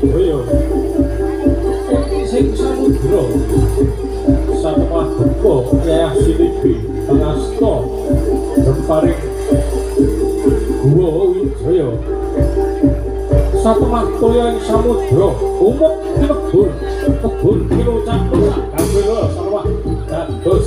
kuyo sing samudra satwa kuwo ya silipi panasto tempare guwa wijaya. Satwa toya ing samudra umuk kebun kebun kilo cak kabeh satwa dados.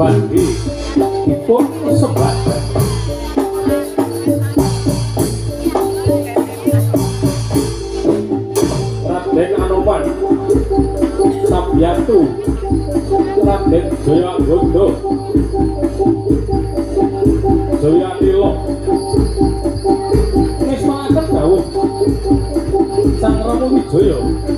bandido y por eso Anoman Sapiatu, Raden Joya Gondo, Joya Dilo, Nisma Akan dawuh. Sang Rama Wijaya.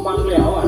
帮不了啊。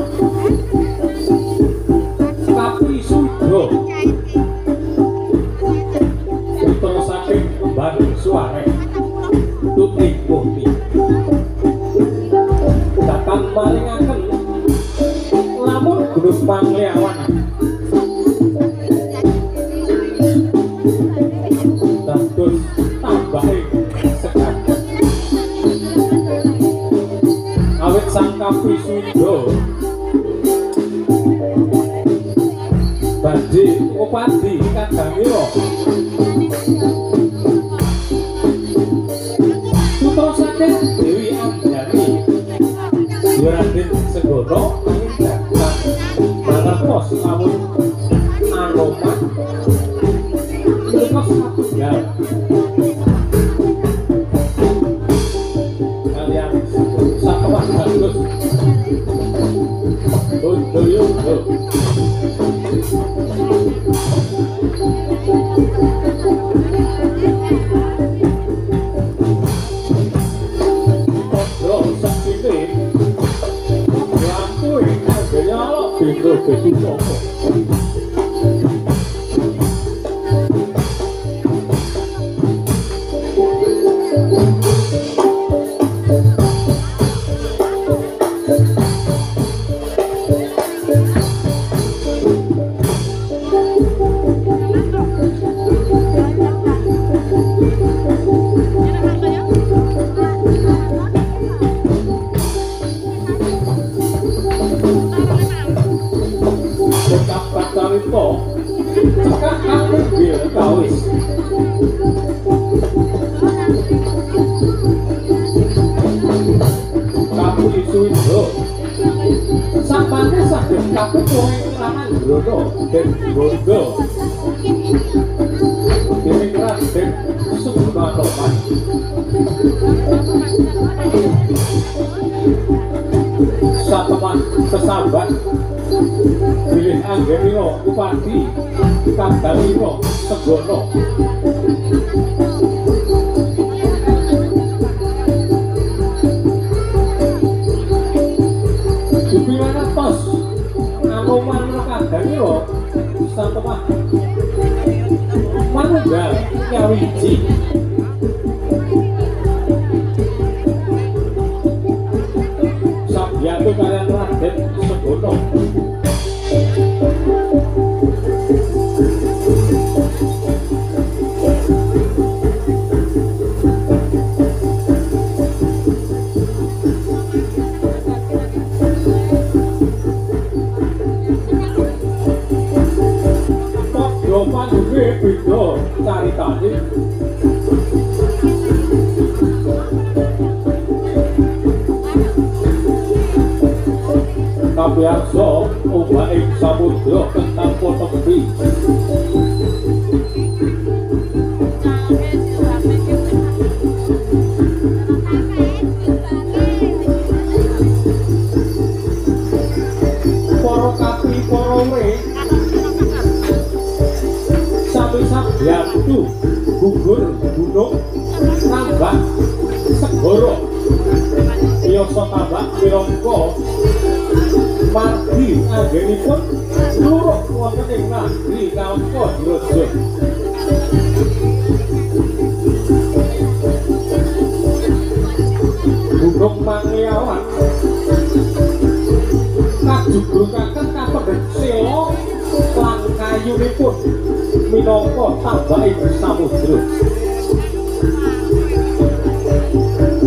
kota baik bersama terus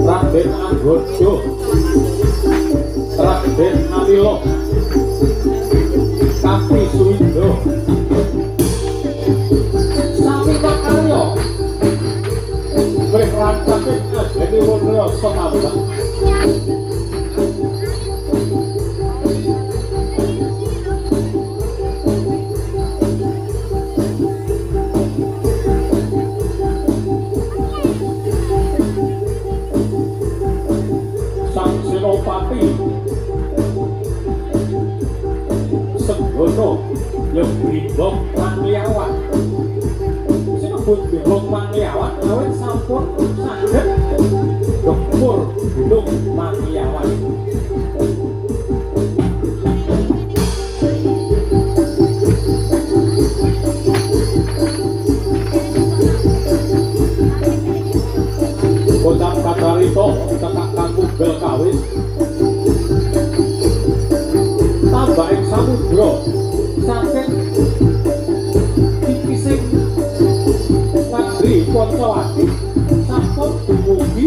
Raden Anggodo Raden Amilo Kapi Suwindo Sami Bakaryo Berkelantan Dengan Dengan Dengan Dengan Música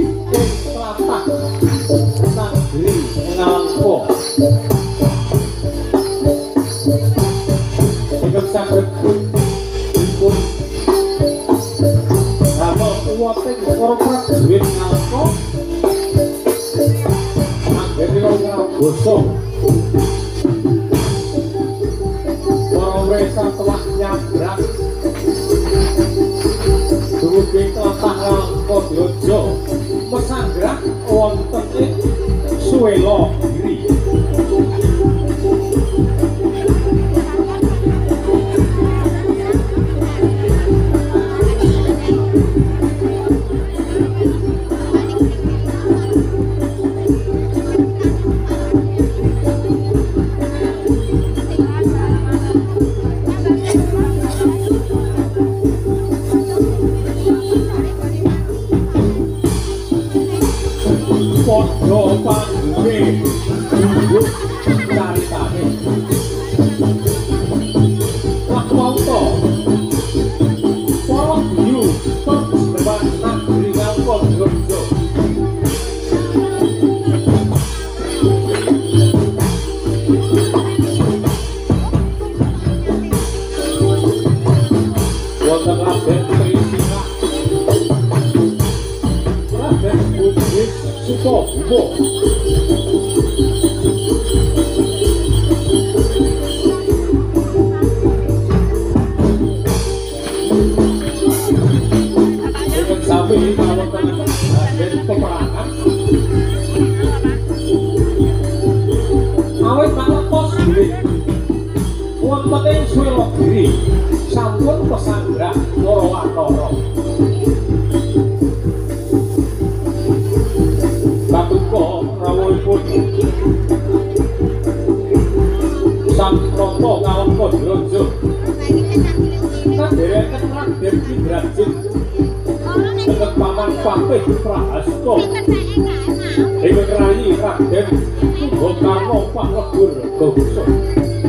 Oh, whoa. Ing Swelogiri sampun pesanggah para watara. Batuko rawuhipun Sang Rata Kalengka Draja kadhereken Raden Indrajit. Dekat paman Patih Prahasta ing rayi Raden Tunggakarna Panglebur Gongso. wah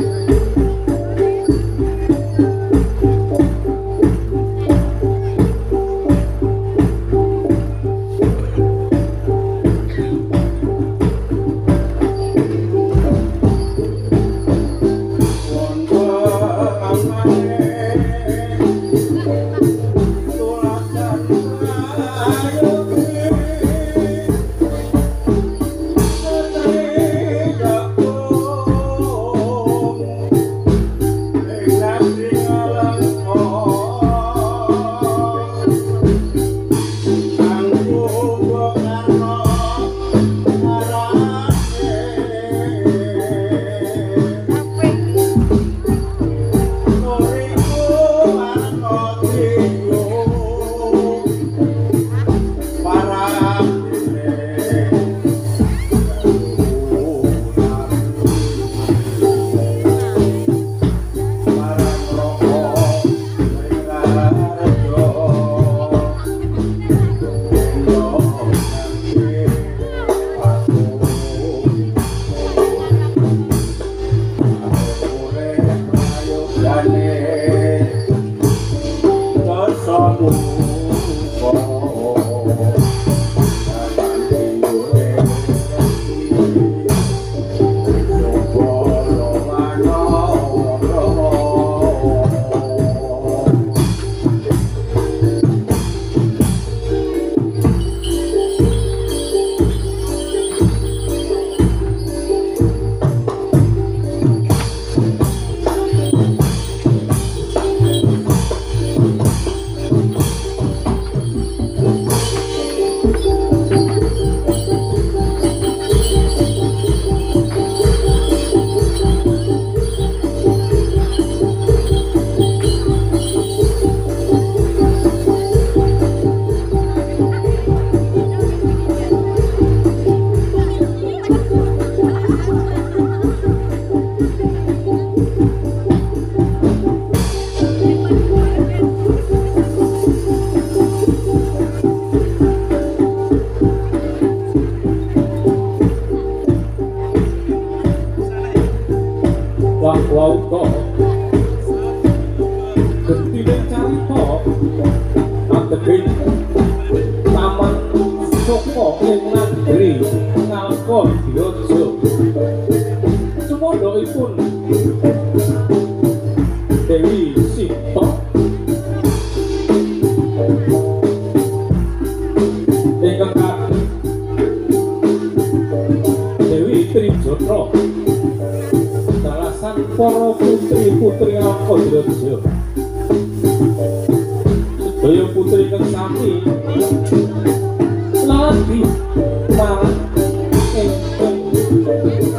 sedaya putri kang sami. Lagi marang ingkang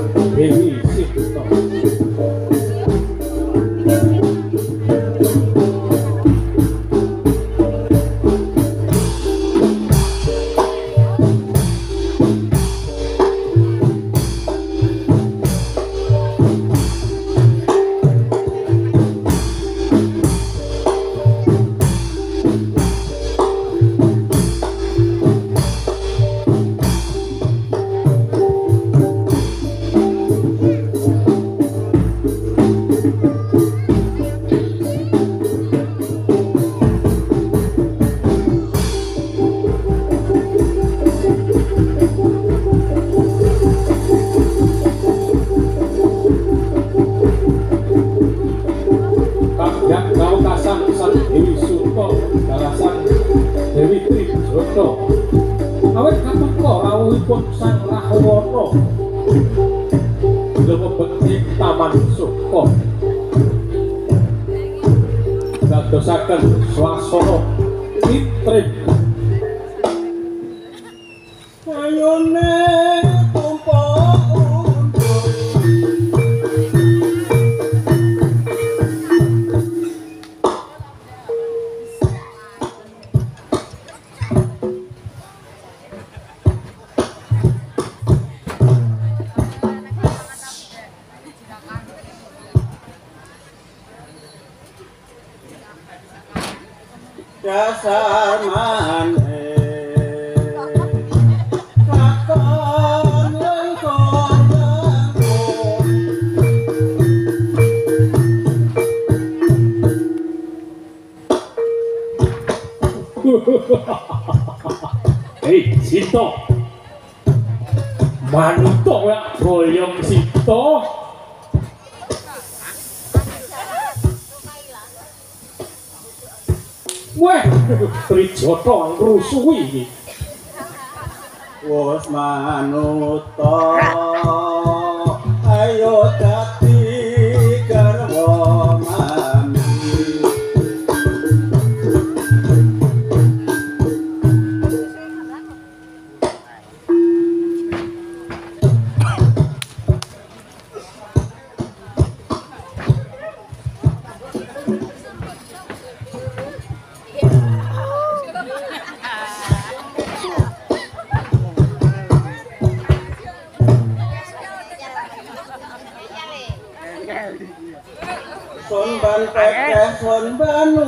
Trijoto ngrusuhi iki. wis manuta এখন Banu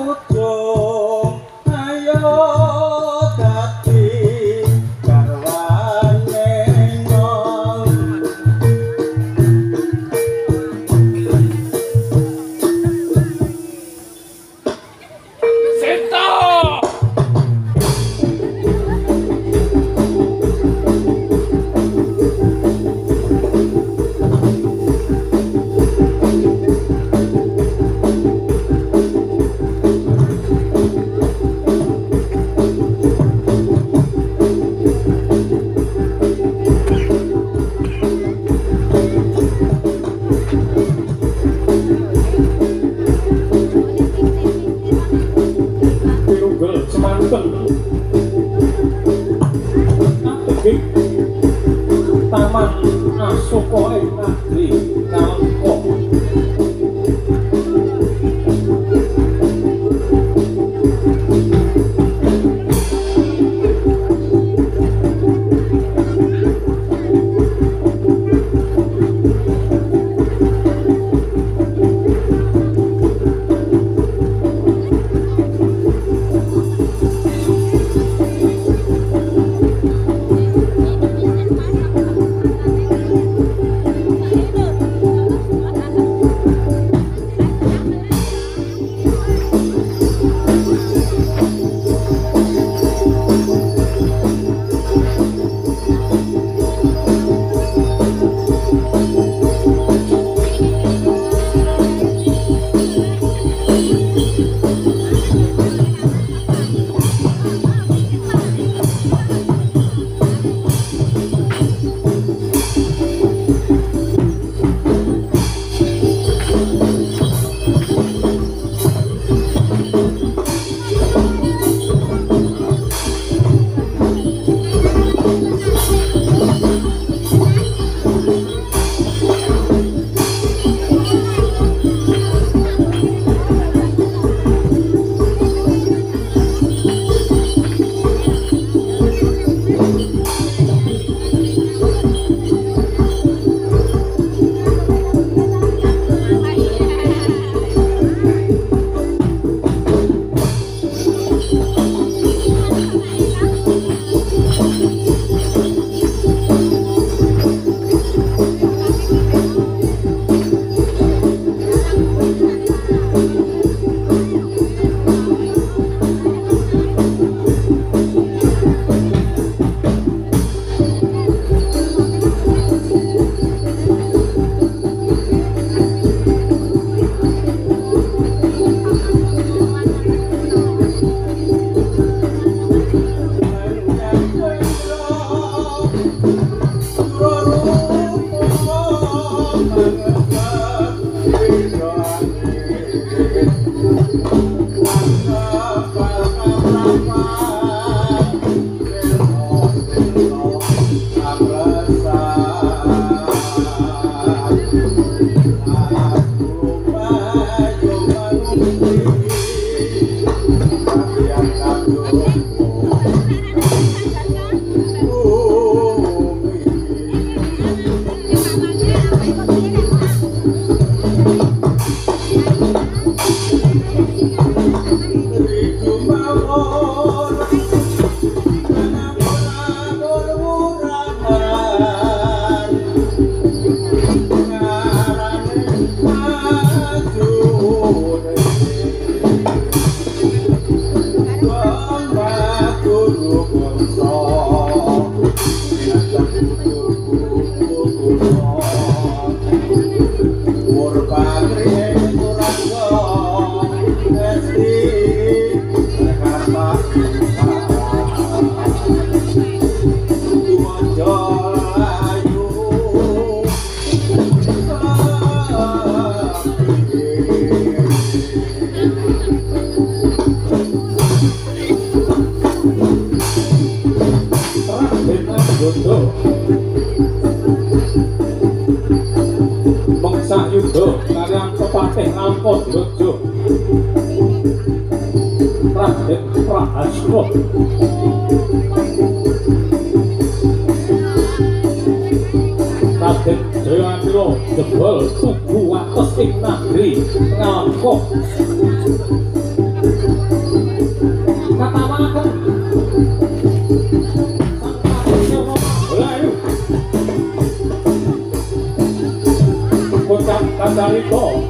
Kadariko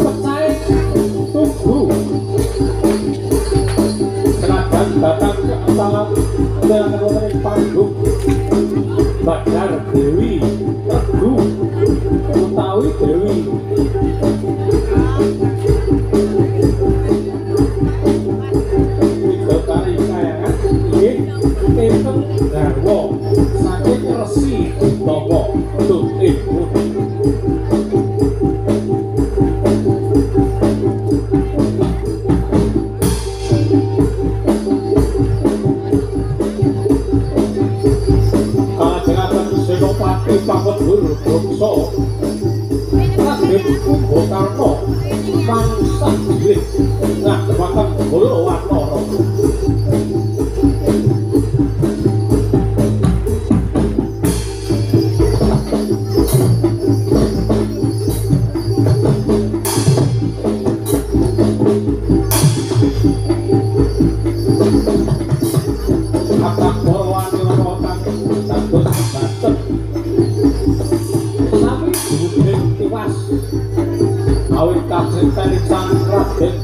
Petai tunggu Senajan datang ke atas. Senajan panggung Badar Dewi. Tunggu Utawi Dewi. Tiga kali Ini Sakit Resi. Thank you.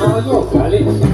啊要饭的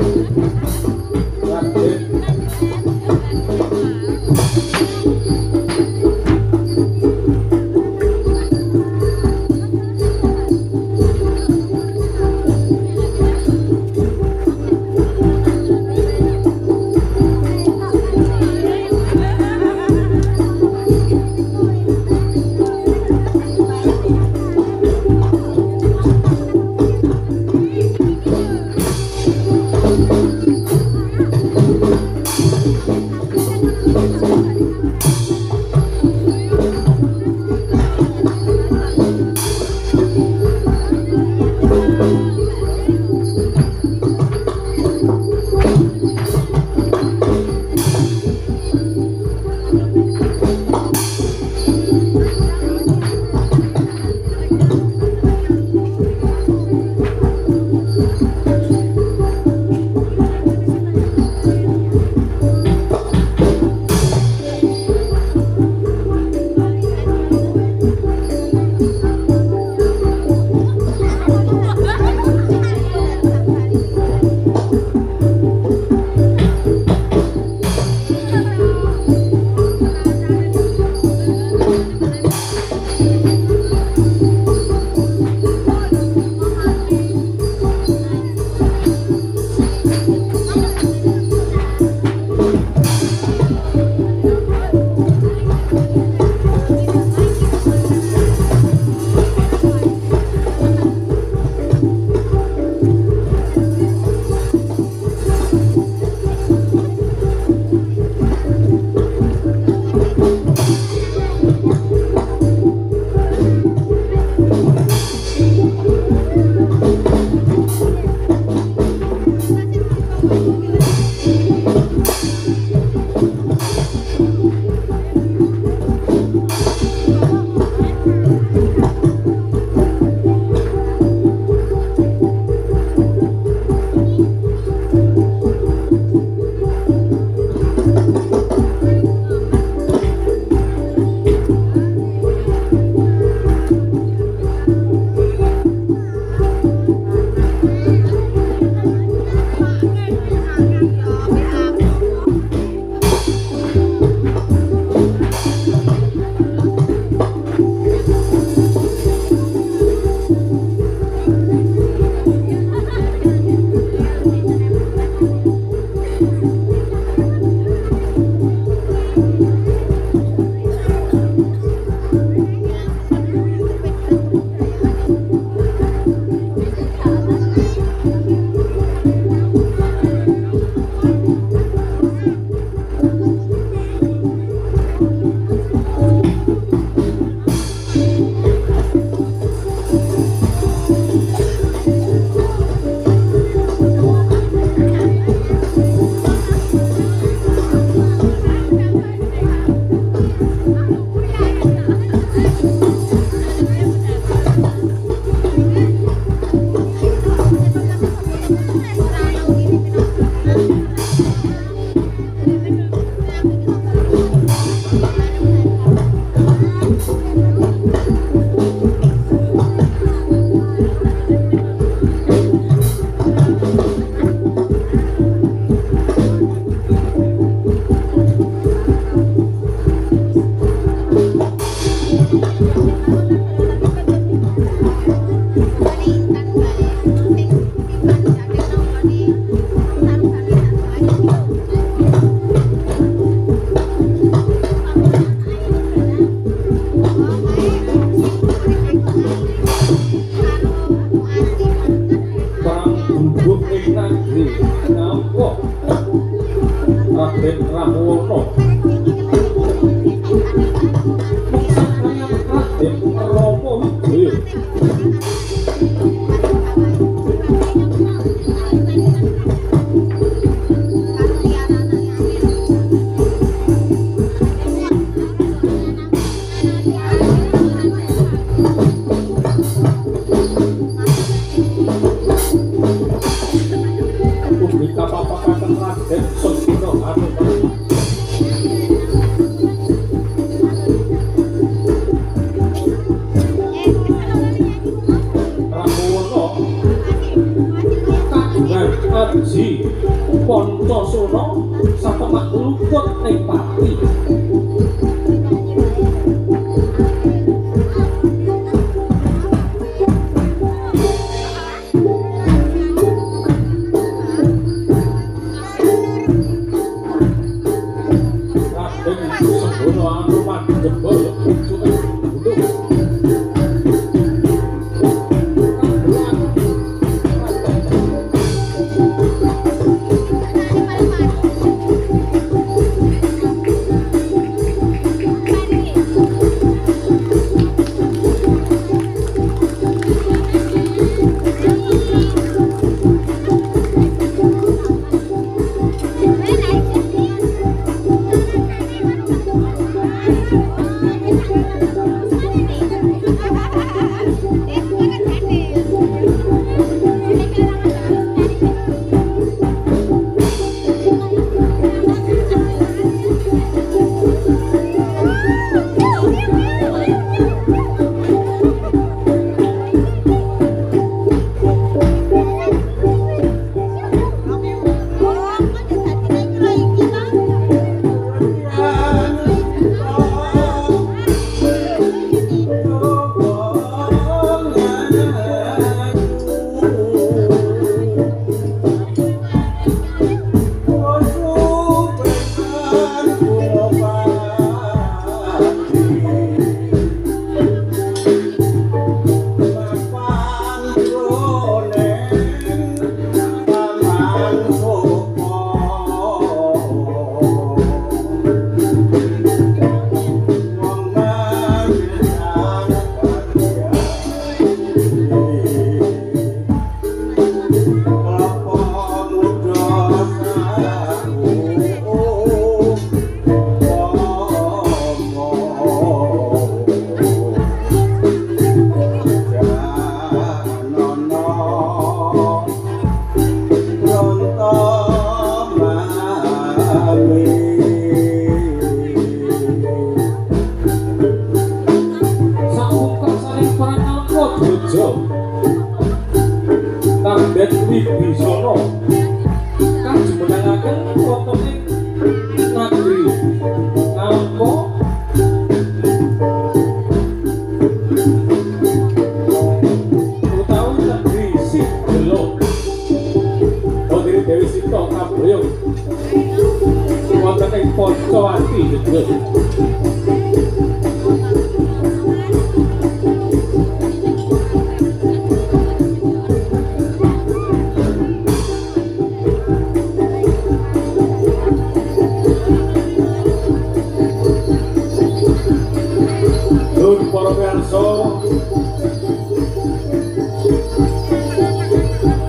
Dul Perso,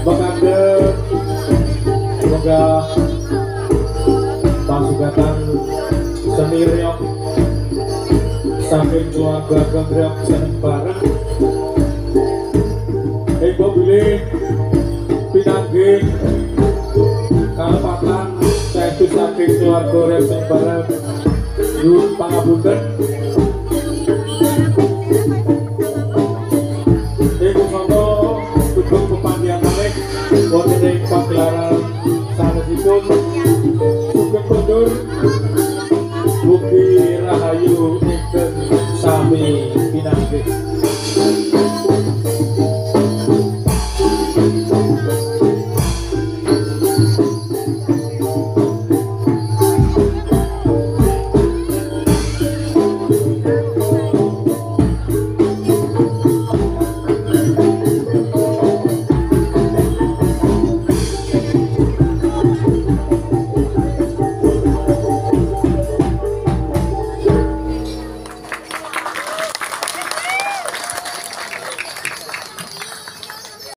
Bekade Semoga Pasugatan Semiryok Sambil keluarga Gagriok Seni bareng Ego Bilih Pinanggih Kalpatan Saya itu saking keluarga Resem bareng. Yun Pangabutan